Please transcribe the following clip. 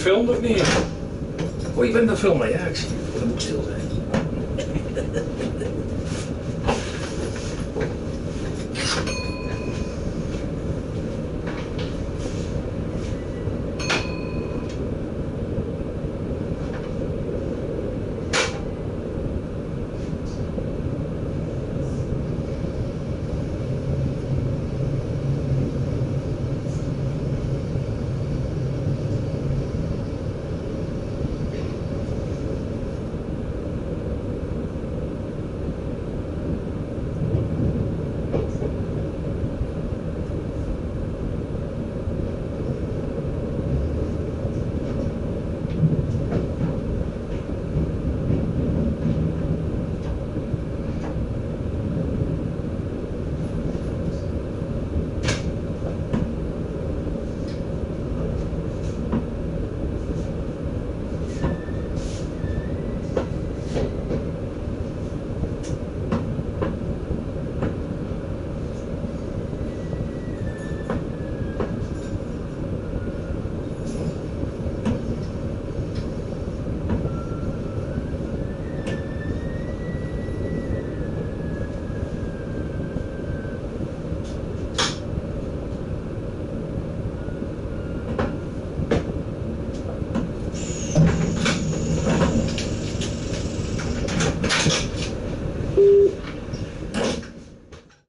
Gefilmd of niet? Oh, je bent aan het filmen, ja, ik zie het. Dan moet stil zijn.